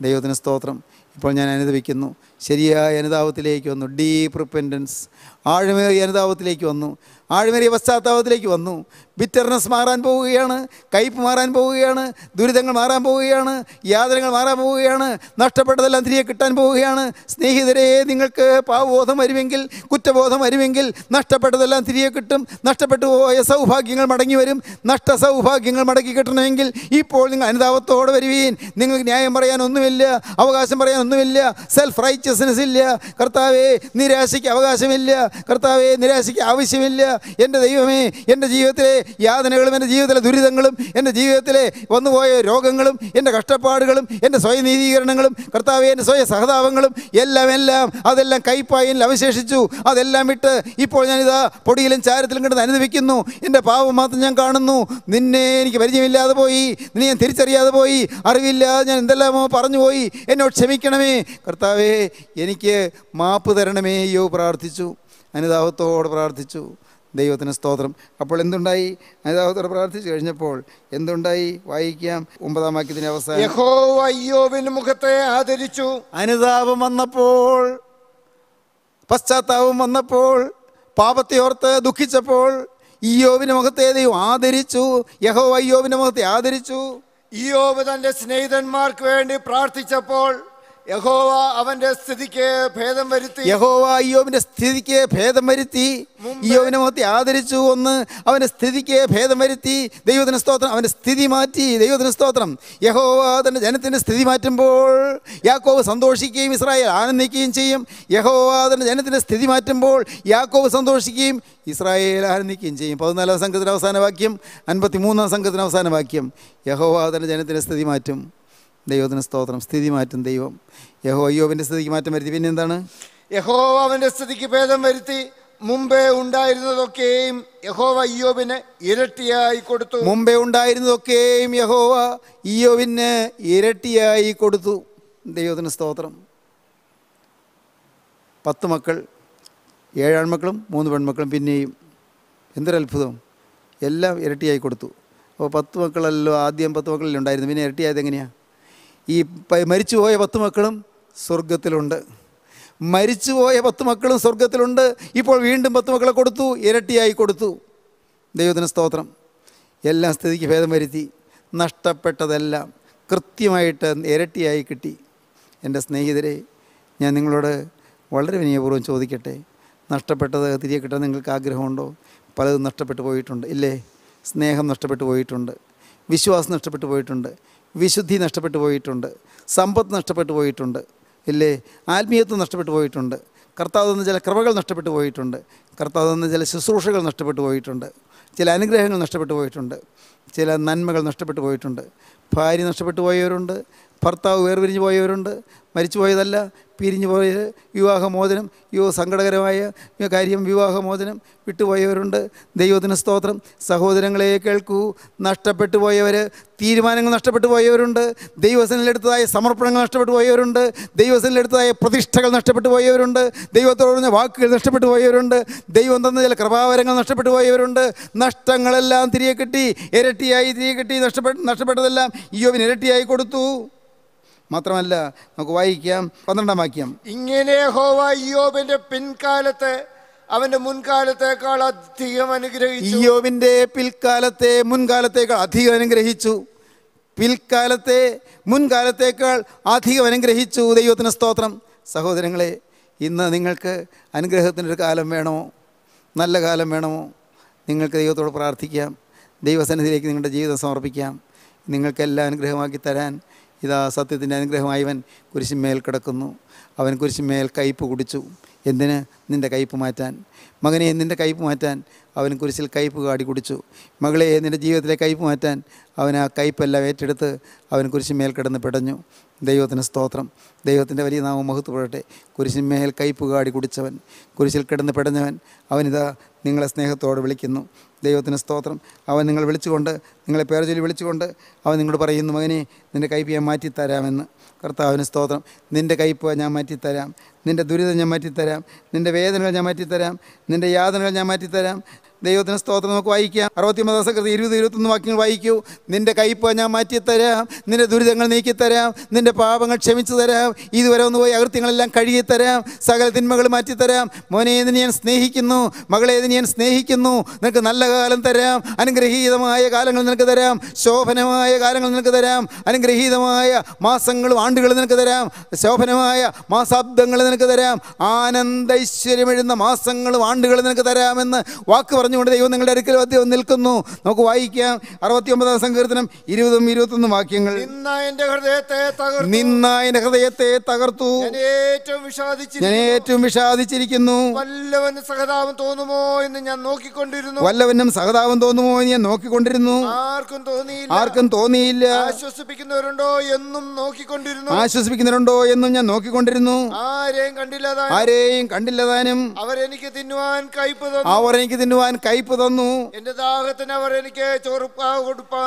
ദൈവത്തിന് സ്തോത്രം. ഇപ്പോൾ ഞാൻ അനുദവിക്കുന്നു ശരിയായ അനുതാപത്തിലേക്ക് വന്നു. ഡീപ്പ് റിപ്പൻഡൻസ് ആഴമേറിയ അനുതാപത്തിലേക്ക് വന്നു. ആഴമേറിയ പശ്ചാത്താപത്തിലേക്ക് വന്നു. ബിറ്റർനെസ് മാറാൻ പോവുകയാണ് കയ്പ് മാറാൻ പോവുകയാണ് ദുരിതങ്ങൾ മാറാൻ പോവുകയാണ് യാതനകൾ മാറാൻ പോവുകയാണ് നഷ്ടപ്പെട്ടതെല്ലാം തിരികെ കിട്ടാൻ പോവുകയാണ്. സ്നേഹിതരെ നിങ്ങൾക്ക് പാവബോധം വരുമെങ്കിൽ കുറ്റബോധം വരുമെങ്കിൽ നഷ്ടപ്പെട്ടതെല്ലാം തിരികെ കിട്ടും. നഷ്ടപ്പെട്ടു പോയ സൗഭാഗ്യങ്ങൾ മടങ്ങി വരും. നഷ്ട സൗഭാഗ്യങ്ങൾ മടക്കി കിട്ടണമെങ്കിൽ ഇപ്പോൾ നിങ്ങൾ അനുതാപത്തോടെ വരുവീൻ. നിങ്ങൾക്ക് ന്യായം പറയാനൊന്നുമില്ല അവകാശം പറയാനൊന്നുമില്ല സെൽഫ് റൈച്ചസ്നെസ് ഇല്ല. കർത്താവേ നിരാശയ്ക്ക് അവകാശമില്ല. കർത്താവേ നിരാശയ്ക്ക് ആവശ്യമില്ല. എന്റെ ദൈവമേ എന്റെ ജീവിതത്തിലെ യാതനകളും എന്റെ ജീവിതത്തിലെ ദുരിതങ്ങളും എന്റെ ജീവിതത്തിലെ വന്നുപോയ രോഗങ്ങളും എന്റെ കഷ്ടപ്പാടുകളും എന്റെ സ്വയം നീതീകരണങ്ങളും കർത്താവ് എന്റെ സ്വയം സഹതാപങ്ങളും എല്ലാം എല്ലാം അതെല്ലാം കൈപ്പായിൽ അവശേഷിച്ചു. അതെല്ലാം വിട്ട് ഇപ്പോൾ ഞാനിതാ പൊടിയിലും ചാരത്തിലും കിടന്ന് അനുഭവിക്കുന്നു. എന്റെ പാവം മാത്രം ഞാൻ കാണുന്നു. നിന്നെ എനിക്ക് പരിചയമില്ലാതെ പോയി. നിന്നെ ഞാൻ തിരിച്ചറിയാതെ പോയി. അറിവില്ലാതെ ഞാൻ എന്തെല്ലാമോ പറഞ്ഞു പോയി. എന്നോട് ക്ഷമിക്കണമേ. കർത്താവേ എനിക്ക് മാപ്പ് തരണമേയോ പ്രാർത്ഥിച്ചു. അനുതാപത്തോടെ പ്രാർത്ഥിച്ചു. ദൈവത്തിന് സ്തോത്രം. അപ്പോൾ എന്തുണ്ടായി? നേതാവത്തോട് പ്രാർത്ഥിച്ചു കഴിഞ്ഞപ്പോൾ എന്തുണ്ടായി? വായിക്കാം. ഒമ്പതാം വാക്യത്തിന്റെ അവസാനം. അയ്യോവിൻ മുഖത്തെ ആദരിച്ചു. അനുതാപം വന്നപ്പോൾ പശ്ചാത്താപം വന്നപ്പോൾ പാപത്തെ ഓർത്ത് ദുഃഖിച്ചപ്പോൾ ഇയ്യോബിന്റെ മുഖത്തെ ദൈവം ആദരിച്ചു. യഹോ അയ്യോവിന്റെ മുഖത്തെ ആദരിച്ചു. ഈയോവ് തന്റെ സ്നേഹിതന്മാർക്ക് വേണ്ടി പ്രാർത്ഥിച്ചപ്പോൾ യഹോവ അവന്റെ സ്ഥിതിക്ക് ഭേദം വരുത്തി. യഹോവ അയ്യോബിന്റെ സ്ഥിതിക്ക് ഭേദം വരുത്തി. ഇയ്യോബിന്റെ മുഖത്തി ആദരിച്ചു ഒന്ന് അവന്റെ സ്ഥിതിക്ക് ഭേദം വരുത്തി. ദൈവത്തിന് സ്തോത്രം അവന്റെ സ്ഥിതി മാറ്റി. ദൈവത്തിന് സ്തോത്രം. യഹോവ തന്റെ ജനത്തിന്റെ സ്ഥിതി മാറ്റുമ്പോൾ യാക്കോവ് സന്തോഷിക്കുകയും ഇസ്രായേൽ ആനന്ദിക്കുകയും ചെയ്യും. യഹോവ തന്റെ ജനത്തിന്റെ സ്ഥിതി മാറ്റുമ്പോൾ യാക്കോവ് സന്തോഷിക്കുകയും ഇസ്രായേൽ ആനന്ദിക്കുകയും ചെയ്യും. പതിനാലാം സംഘത്തിന് അവസാന വാക്യം അൻപത്തി മൂന്നാം സംഘത്തിന് അവസാന വാക്യം. യഹോവ തന്റെ ജനത്തിന്റെ സ്ഥിതി മാറ്റും. ദൈവത്തിന് സ്തോത്രം. സ്ഥിതി മാറ്റും ദൈവം. യഹോ അയ്യോബിന്റെ സ്ഥിതിക്ക് മാറ്റം വരുത്തി. പിന്നെ എന്താണ്? യഹോവ അവന്റെ സ്ഥിതിക്ക് ഭേദം വരുത്തി. മുമ്പേ ഉണ്ടായിരുന്നതൊക്കെയും യഹോവ അയ്യോവിന് ഇരട്ടിയായി കൊടുത്തു. മുമ്പേ ഉണ്ടായിരുന്നതൊക്കെയും യഹോവ അയ്യോവിന് ഇരട്ടിയായി കൊടുത്തു. ദൈവത്തിന് സ്തോത്രം. പത്ത് മക്കൾ ഏഴ് ആൺമക്കളും മൂന്ന് പെൺമക്കളും പിന്നെയും എന്തൊരു അത്ഭുതം എല്ലാം ഇരട്ടിയായി കൊടുത്തു. അപ്പോൾ പത്ത് മക്കളല്ലോ ആദ്യം പത്ത് മക്കളിൽ ഉണ്ടായിരുന്നു. പിന്നെ ഇരട്ടിയായത് എങ്ങനെയാണ് ഈ മരിച്ചുപോയ പത്ത് മക്കളും സ്വർഗത്തിലുണ്ട് മരിച്ചുപോയ പത്ത് മക്കളും സ്വർഗത്തിലുണ്ട് ഇപ്പോൾ വീണ്ടും പത്ത് മക്കളെ കൊടുത്തു ഇരട്ടിയായി കൊടുത്തു. ദൈവത്തിന് സ്തോത്രം. എല്ലാം സ്ഥിതിക്ക് ഭേദം വരുത്തി. നഷ്ടപ്പെട്ടതെല്ലാം കൃത്യമായിട്ട് ഇരട്ടിയായി കിട്ടി. എന്റെ സ്നേഹിതരെ ഞാൻ നിങ്ങളോട് വളരെ വിനയപൂർവം ചോദിക്കട്ടെ. നഷ്ടപ്പെട്ടത് തിരികെ കിട്ടാൻ നിങ്ങൾക്ക് ആഗ്രഹമുണ്ടോ? പലതും നഷ്ടപ്പെട്ടു പോയിട്ടുണ്ട്. ഇല്ലേ? സ്നേഹം നഷ്ടപ്പെട്ടു പോയിട്ടുണ്ട്. വിശ്വാസം നഷ്ടപ്പെട്ടു പോയിട്ടുണ്ട്. വിശുദ്ധി നഷ്ടപ്പെട്ടു പോയിട്ടുണ്ട്. സമ്പത്ത് നഷ്ടപ്പെട്ടു പോയിട്ടുണ്ട്. ഇല്ലേ? ആത്മീയത്വം നഷ്ടപ്പെട്ടു പോയിട്ടുണ്ട്. കർത്താവ് തന്ന ചില കൃപകൾ നഷ്ടപ്പെട്ടു പോയിട്ടുണ്ട്. കർത്താവ് തന്ന ചില ശുശ്രൂഷകൾ നഷ്ടപ്പെട്ടു പോയിട്ടുണ്ട്. ചില അനുഗ്രഹങ്ങൾ നഷ്ടപ്പെട്ടു പോയിട്ടുണ്ട്. ചില നന്മകൾ നഷ്ടപ്പെട്ടു പോയിട്ടുണ്ട്. ഭാര്യ നഷ്ടപ്പെട്ടു പോയവരുണ്ട്. ഭർത്താവ് വേർപിരിഞ്ഞു പോയവരുണ്ട്. മരിച്ചു പോയതല്ല പിരിഞ്ഞു പോയ വിവാഹമോചനം യോ സങ്കടകരമായ കാര്യം വിവാഹമോചനം വിട്ടുപോയവരുണ്ട്. ദൈവത്തിന് സ്തോത്രം. സഹോദരങ്ങളെ കേൾക്കൂ. നഷ്ടപ്പെട്ടു പോയവർ തീരുമാനങ്ങൾ നഷ്ടപ്പെട്ടു പോയവരുണ്ട്. ദൈവസനിലെടുത്തതായ സമർപ്പണങ്ങൾ നഷ്ടപ്പെട്ടു പോയവരുണ്ട്. ദൈവസനിലെടുത്തതായ പ്രതിഷ്ഠകൾ നഷ്ടപ്പെട്ടു പോയവരുണ്ട്. ദൈവത്തോട് പറഞ്ഞ വാക്കുകൾ നഷ്ടപ്പെട്ടു പോയവരുണ്ട്. ദൈവം തന്ന ചില കൃപാവരങ്ങൾ നഷ്ടപ്പെട്ടു പോയവരുണ്ട്. നഷ്ടങ്ങളെല്ലാം തിരികെ കിട്ടി. ഇരട്ടിയായി തിരികെ കിട്ടി. നഷ്ടപ്പെട്ട നഷ്ടപ്പെട്ടതെല്ലാം ഈയോവിന് ഇരട്ടിയായി കൊടുത്തു. മാത്രമല്ല നമുക്ക് വായിക്കാം പന്ത്രണ്ടാം വാക്യം. ഇങ്ങനെ യഹോവ ഇയോബിന്റെ പിൻകാലത്ത് അവന്റെ മുൻകാലത്തേക്കാൾ അധികം അനുഗ്രഹിച്ചു. യോബിന്റെ പിൽക്കാലത്തെ മുൻകാലത്തേക്കാൾ അധികം അനുഗ്രഹിച്ചു. പിൽക്കാലത്തെ മുൻകാലത്തേക്കാൾ അധികം അനുഗ്രഹിച്ചു. ദൈവത്തിന് സ്തോത്രം. സഹോദരങ്ങളെ ഇന്ന് നിങ്ങൾക്ക് അനുഗ്രഹത്തിനൊരു കാലം വേണമോ? നല്ല കാലം വേണമോ? നിങ്ങൾക്ക് ദൈവത്തോട് പ്രാർത്ഥിക്കാം. ദൈവസന്നിധിയിലേക്ക് നിങ്ങളുടെ ജീവിതം സമർപ്പിക്കാം. നിങ്ങൾക്കെല്ലാം അനുഗ്രഹമാക്കി തരാൻ ഇതാ സത്യത്തിന്റെ അനുഗ്രഹമായവൻ കുരിശിന്മേൽ കിടക്കുന്നു. അവൻ കുരിശിന്മേൽ കയ്പ് കുടിച്ചു. എന്തിന്? നിന്റെ കയ്പ് മാറ്റാൻ. മകനെ നിന്റെ കയ്പ് മാറ്റാൻ. അവൻ കുരിശിൽ കയ്പ് കാടി കുടിച്ചു. മകളെ നിന്റെ ജീവിതത്തിലെ കയ്പ് മാറ്റാൻ. അവൻ ആ കയ്പെല്ലാം ഏറ്റെടുത്ത് അവൻ കുരിശിന്മേൽ കിടന്ന് പിടഞ്ഞു. ദൈവത്തിന് സ്തോത്രം. ദൈവത്തിന്റെ വലിയ നാമം മഹത്വപ്പെടട്ടെ. കുരിശിന്മേൽ കയ്പ് കാടി കുടിച്ചവൻ. കുരിശിൽ കിടന്ന് പിടഞ്ഞവൻ. അവനിതാ നിങ്ങളെ സ്നേഹത്തോടെ വിളിക്കുന്നു. ദൈവത്തിന് സ്തോത്രം. അവൻ നിങ്ങൾ വിളിച്ചുകൊണ്ട് നിങ്ങളെ പേർ ചൊല്ലി വിളിച്ചുകൊണ്ട് അവൻ നിങ്ങളോട് പറയുന്നു മകനെ നിന്റെ കയ്പ് ഞാൻ മാറ്റിത്തരാമെന്ന്. കർത്താവിന് സ്തോത്രം. നിന്റെ കയ്പ് ഞാൻ മാറ്റിത്തരാം. നിന്റെ ദുരിതം ഞാൻ മാറ്റിത്തരാം. നിന്റെ വേദനകൾ ഞാൻ മാറ്റിത്തരാം. നിന്റെ യാതനകൾ ഞാൻ മാറ്റിത്തരാം. ദൈവത്തിന് സ്തോത്രം നമുക്ക് വായിക്കാം. അറുപത്തിയൊമ്പതാം ദിവസകൃതി ഇരുപത് ഇരുപത്തൊന്ന് വാക്യങ്ങൾ വായിക്കൂ. നിന്റെ കയ്പ് ഞാൻ മാറ്റിത്തരാം. നിന്റെ ദുരിതങ്ങൾ നീക്കിത്തരാം. നിന്റെ പാപങ്ങൾ ക്ഷമിച്ചു തരാം. ഇതുവരെ ഒന്ന് പോയി അകൃത്യങ്ങളെല്ലാം കഴുകിത്തരാം. സകല തിന്മകൾ മാറ്റിത്തരാം. മോനെ ഇതിന് ഞാൻ സ്നേഹിക്കുന്നു. മകളെ ഇതിന് ഞാൻ സ്നേഹിക്കുന്നു. നിനക്ക് നല്ല കാലം തരാം. അനുഗ്രഹീതമായ കാലങ്ങൾ നിനക്ക് തരാം. ശോഭനമായ കാലങ്ങൾ നിനക്ക് തരാം. അനുഗ്രഹീതമായ മാസങ്ങളും ആണ്ടുകളും നിനക്ക് തരാം. ശോഭനമായ മാസാബ്ദങ്ങൾ നിനക്ക് തരാം. ആനന്ദ ആനന്ദൈശ്വര്യമെഴുന്ന മാസങ്ങളും ആണ്ടുകളും നിനക്ക് തരാമെന്ന് വാക്ക് പറഞ്ഞുകൊണ്ട് ദൈവം നിങ്ങളുടെ അടുക്കൽ അദ്ദേഹം നിൽക്കുന്നു. നമുക്ക് വായിക്കാം. അറുപത്തി ഒമ്പതാം സങ്കീർത്തനം ഇരുപതും ഇരുപത്തൊന്നും വാക്യങ്ങൾ. നിന്ന എന്റെ ഹൃദയത്തെ ഹൃദയത്തെ തകർത്തു. ഞാൻ ഏറ്റവും ഞാൻ വിഷാദിച്ചിരിക്കുന്നു ഏറ്റവും വിഷാദിച്ചിരിക്കുന്നു. വല്ലവന് സഹതാപം തോന്നുമോ എന്ന് ഞാൻ നോക്കിക്കൊണ്ടിരുന്നു. വല്ലവനും സഹതാപം തോന്നുമോ എന്ന് ഞാൻ നോക്കിക്കൊണ്ടിരുന്നു. ആർക്കും തോന്നിയില്ല. ആർക്കും തോന്നിയില്ല. ആശ്വസിപ്പിക്കുന്നവരുണ്ടോ എന്നും നോക്കിക്കൊണ്ടിരുന്നു. ആശ്വസിപ്പിക്കുന്നവരുണ്ടോ എന്നും ഞാൻ നോക്കിക്കൊണ്ടിരുന്നു. ആരെയും കണ്ടില്ല ആരെയും കണ്ടില്ലതാനും അവരെനിക്ക് തിന്നുവാൻ കയ്പ് അവർ എനിക്ക് തിന്നുവാൻ കയ്പ് തന്നു. എന്റെ ദാഹത്തിന് അവർ എനിക്ക്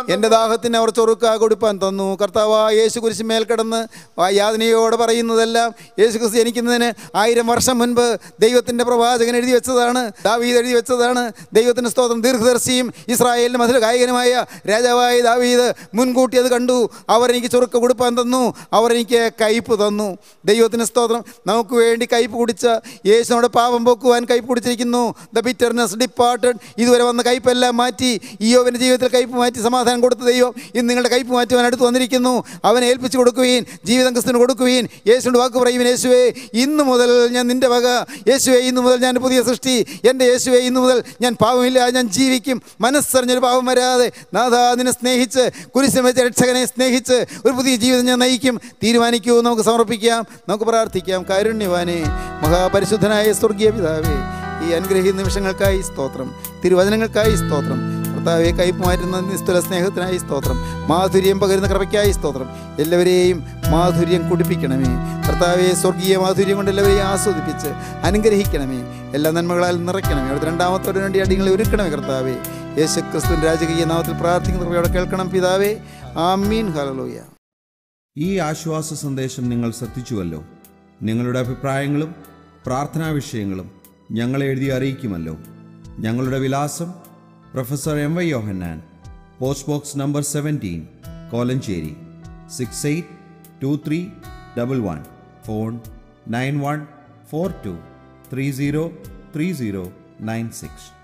എന്റെ ദാഹത്തിന് അവർ ചൊറുക്ക കൊടുപ്പാൻ തന്നു. കർത്താവ് യേശു കുരിശിന്മേൽ കിടന്ന് ആ യാതനയോട് പറയുന്നതെല്ലാം യേശു ക്രിസ്തു ജനിക്കുന്നതിന് ആയിരം വർഷം മുൻപ് ദൈവത്തിന്റെ പ്രവാചകൻ എഴുതി വെച്ചതാണ് ദാവീദ് എഴുതി വെച്ചതാണ്. ദൈവത്തിന്റെ സ്തോത്രം ദീർഘദർശിയും ഇസ്രായേലിന്റെ മധുര ഗായകനുമായ രാജാവായ ദാവീദ് മുൻകൂട്ടി അത് കണ്ടു. അവരെനിക്ക് ചൊറുക്ക കൊടുപ്പാൻ തന്നു. അവരെനിക്ക് കയ്പ് തന്നു. ദൈവത്തിന് സ്തോത്രം നമുക്ക് വേണ്ടി കയ്പ് കുടിച്ച യേശു നമ്മുടെ പാപം പോക്കുവാൻ കയ്പ് കുടിച്ചിരിക്കുന്നു. ദ ബിറ്റർനെസ് ഡിപ്പാർട്ടഡ് ഇതുവരെ വന്ന കയ്പെല്ലാം മാറ്റി ഈയോവിന്റെ ജീവിതത്തിൽ കയ്പ് മാറ്റി സമാധാനം കൊടുത്ത ദൈവം ഇന്ന് നിങ്ങളുടെ കയ്പ് അവൻ അടുത്ത് വന്നിരിക്കുന്നു. അവനെ ഏൽപ്പിച്ചു കൊടുക്കുകയും ജീവിതം ക്രിസ്തുവിന് കൊടുക്കുകയും യേശുവിന്റെ വാക്ക് പറയുവിൻ യേശുവേ ഇന്ന് മുതൽ ഞാൻ നിന്റെ വക. യേശുവേ ഇന്ന് മുതൽ ഞാൻ പുതിയ സൃഷ്ടി. എന്റെ യേശുവേ ഇന്ന് മുതൽ ഞാൻ പാവമില്ല ഞാൻ ജീവിക്കും. മനസ്സറിഞ്ഞൊരു പാവം വരാതെ നാഥാ നിന്നെ സ്നേഹിച്ച് കുരിശിനെ വെച്ച രക്ഷകനെ സ്നേഹിച്ച് ഒരു പുതിയ ജീവിതം ഞാൻ നയിക്കും. തീരുമാനിക്കൂ നമുക്ക് സമർപ്പിക്കാം നമുക്ക് പ്രാർത്ഥിക്കാം. കാരുണ്യവാനെ മഹാപരിശുദ്ധനായ സ്വർഗീയ പിതാവേ ഈ അനുഗ്രഹീ നിമിഷങ്ങൾക്കായി സ്തോത്രം. തിരുവചനങ്ങൾക്കായി സ്തോത്രം. കർത്താവെ കയ്പ് മാറ്റുന്ന നിസ്തുല സ്നേഹത്തിനായി സ്തോത്രം. മാധുര്യം പകരുന്ന കൃപയ്ക്കായി സ്തോത്രം. എല്ലാവരെയും മാധുര്യം കുടിപ്പിക്കണമേ. കർത്താവെ സ്വർഗീയ മാധുര്യം കൊണ്ട് എല്ലാവരെയും ആസ്വദിപ്പിച്ച് അനുഗ്രഹിക്കണമേ. എല്ലാ നന്മകളാൽ നിറയ്ക്കണമേ. അവിടുത്തെ രണ്ടാമത്തോടെ വേണ്ടി അടിങ്ങളെ ഒരുക്കണമേ കർത്താവെ. യേശു ക്രിസ്തുവിന്റെ രാജകീയ നാമത്തിൽ പ്രാർത്ഥിക്കുന്ന കൃപയോടെ കേൾക്കണം പിതാവേ. ആമീൻ. ഹലലോയ ഈ ആശ്വാസ സന്ദേശം നിങ്ങൾ ശ്രദ്ധിച്ചുവല്ലോ. നിങ്ങളുടെ അഭിപ്രായങ്ങളും പ്രാർത്ഥനാ വിഷയങ്ങളും ഞങ്ങളെ എഴുതി അറിയിക്കുമല്ലോ. ഞങ്ങളുടെ വിലാസം professor M Y Yohannan. Post box number seventeen Kolenchery six eight two three double one phone nine one four two three zero three zero nine six